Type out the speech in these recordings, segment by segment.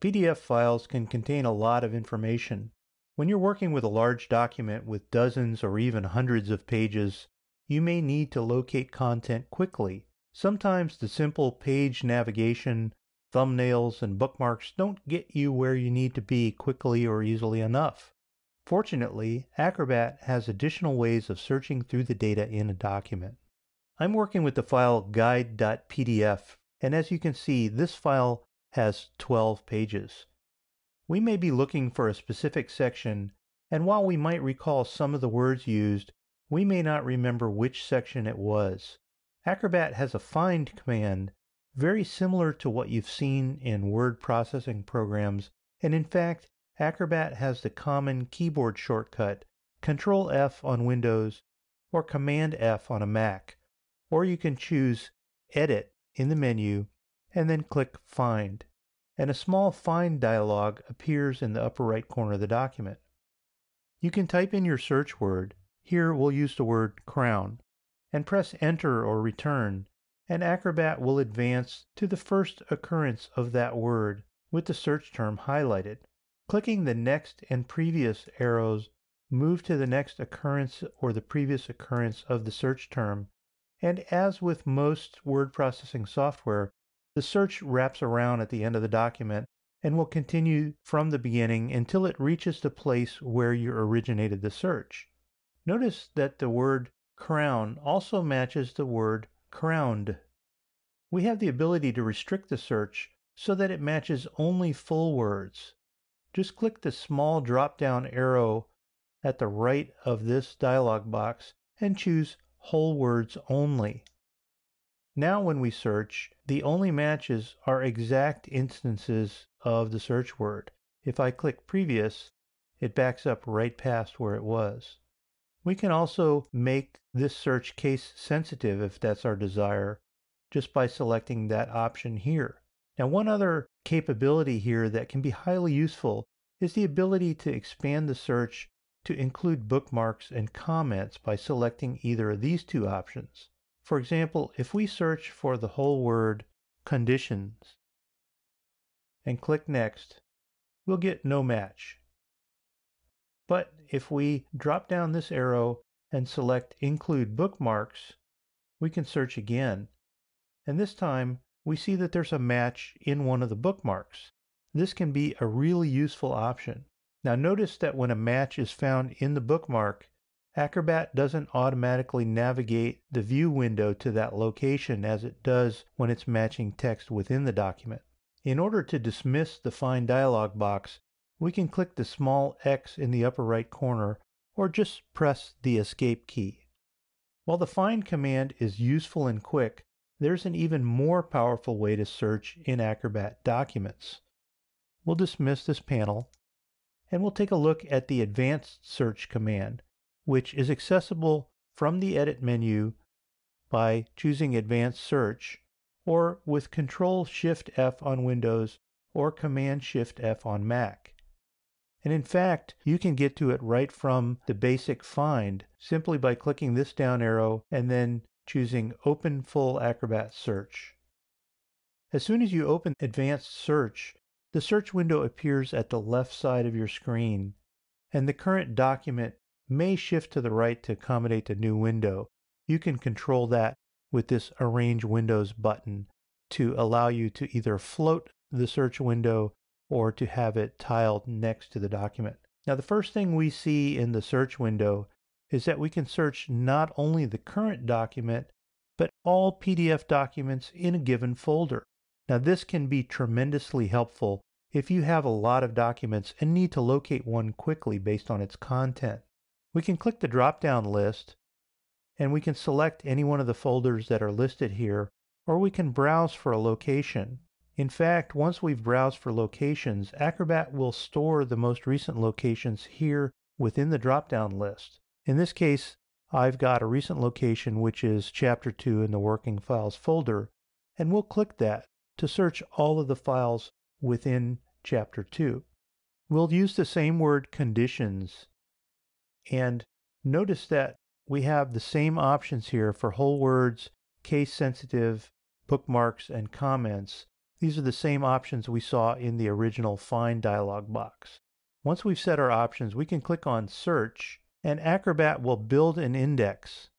PDF files can contain a lot of information. When you're working with a large document with dozens or even hundreds of pages, you may need to locate content quickly. Sometimes the simple page navigation, thumbnails, and bookmarks don't get you where you need to be quickly or easily enough. Fortunately, Acrobat has additional ways of searching through the data in a document. I'm working with the file guide.pdf, and as you can see, this file has 12 pages. We may be looking for a specific section, and while we might recall some of the words used, we may not remember which section it was. Acrobat has a find command very similar to what you've seen in word processing programs, and in fact, Acrobat has the common keyboard shortcut Control F on Windows or Command F on a Mac, or you can choose Edit in the menu and then click Find, and a small Find dialog appears in the upper right corner of the document. You can type in your search word, here we'll use the word crown, and press Enter or Return, and Acrobat will advance to the first occurrence of that word with the search term highlighted. Clicking the next and previous arrows move to the next occurrence or the previous occurrence of the search term, and as with most word processing software, the search wraps around at the end of the document and will continue from the beginning until it reaches the place where you originated the search. Notice that the word crown also matches the word crowned. We have the ability to restrict the search so that it matches only full words. Just click the small drop-down arrow at the right of this dialog box and choose Whole Words Only. Now when we search, the only matches are exact instances of the search word. If I click Previous, it backs up right past where it was. We can also make this search case sensitive if that's our desire, just by selecting that option here. Now, one other capability here that can be highly useful is the ability to expand the search to include bookmarks and comments by selecting either of these two options. For example, if we search for the whole word conditions and click next, we'll get no match. But if we drop down this arrow and select include bookmarks, we can search again. And this time we see that there's a match in one of the bookmarks. This can be a really useful option. Now notice that when a match is found in the bookmark, Acrobat doesn't automatically navigate the view window to that location as it does when it's matching text within the document. In order to dismiss the Find dialog box, we can click the small X in the upper right corner or just press the Escape key. While the Find command is useful and quick, there's an even more powerful way to search in Acrobat documents. We'll dismiss this panel and we'll take a look at the Advanced Search command, which is accessible from the Edit menu by choosing Advanced Search or with Control Shift F on Windows or Command Shift F on Mac. And in fact, you can get to it right from the basic find simply by clicking this down arrow and then choosing Open Full Acrobat Search. As soon as you open Advanced Search, the search window appears at the left side of your screen, and the current document may shift to the right to accommodate the new window. You can control that with this Arrange Windows button to allow you to either float the search window or to have it tiled next to the document. Now, the first thing we see in the search window is that we can search not only the current document, but all PDF documents in a given folder. Now, this can be tremendously helpful if you have a lot of documents and need to locate one quickly based on its content. We can click the drop down list and we can select any one of the folders that are listed here, or we can browse for a location. In fact, once we've browsed for locations, Acrobat will store the most recent locations here within the drop down list. In this case, I've got a recent location which is Chapter 2 in the Working Files folder, and we'll click that to search all of the files within Chapter 2. We'll use the same word conditions, and notice that we have the same options here for whole words, case sensitive, bookmarks, and comments These are the same options we saw in the original Find dialog box. Once we've set our options, we can click on Search, and Acrobat will build an index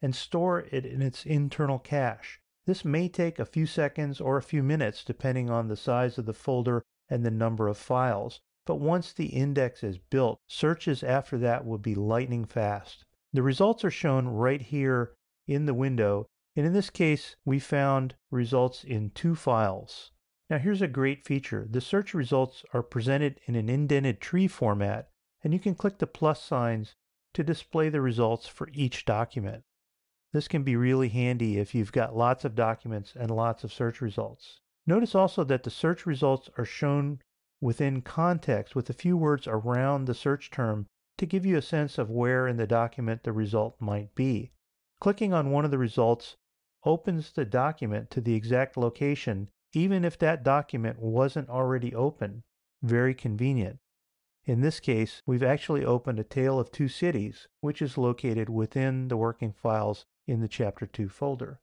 and store it in its internal cache. This may take a few seconds or a few minutes depending on the size of the folder and the number of files, but once the index is built, searches after that will be lightning fast. The results are shown right here in the window, and in this case we found results in two files. Now here's a great feature. The search results are presented in an indented tree format, and you can click the plus signs to display the results for each document. This can be really handy if you've got lots of documents and lots of search results. Notice also that the search results are shown within context with a few words around the search term to give you a sense of where in the document the result might be. Clicking on one of the results opens the document to the exact location even if that document wasn't already open. Very convenient. In this case, we've actually opened A Tale of Two Cities, which is located within the working files in the Chapter 2 folder.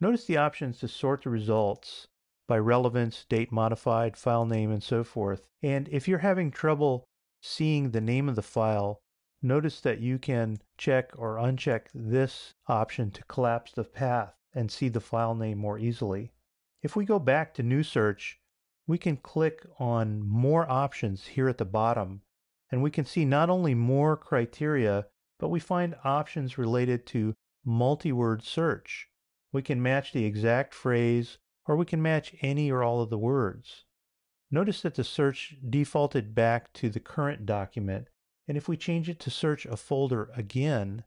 Notice the options to sort the results by relevance, date modified, file name, and so forth. And if you're having trouble seeing the name of the file, notice that you can check or uncheck this option to collapse the path and see the file name more easily. If we go back to New Search, we can click on More Options here at the bottom, and we can see not only more criteria, but we find options related to multi-word search. We can match the exact phrase, or we can match any or all of the words. Notice that the search defaulted back to the current document, and if we change it to search a folder again,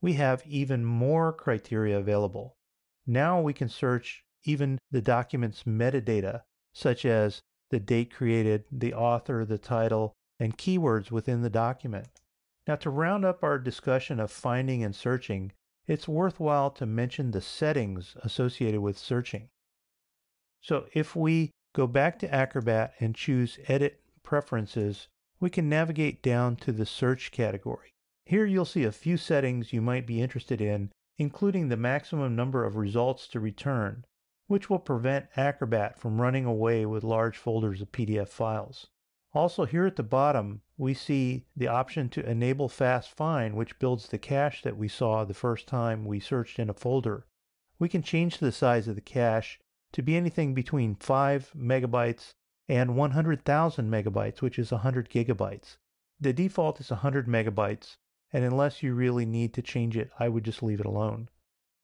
we have even more criteria available. Now we can search even the document's metadata, such as the date created, the author, the title, and keywords within the document. Now, to round up our discussion of finding and searching, it's worthwhile to mention the settings associated with searching. So if we go back to Acrobat and choose Edit Preferences, we can navigate down to the Search category. Here you'll see a few settings you might be interested in, including the maximum number of results to return, which will prevent Acrobat from running away with large folders of PDF files. Also here at the bottom, we see the option to enable fast find, which builds the cache that we saw the first time we searched in a folder. We can change the size of the cache to be anything between 5 megabytes and 100,000 megabytes, which is 100 gigabytes. The default is 100 megabytes, and unless you really need to change it, I would just leave it alone.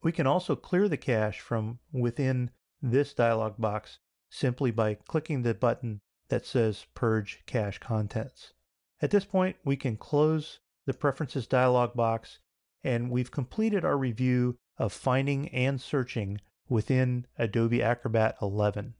We can also clear the cache from within this dialog box simply by clicking the button that says Purge Cache Contents. At this point, we can close the Preferences dialog box, and we've completed our review of finding and searching within Adobe Acrobat 11.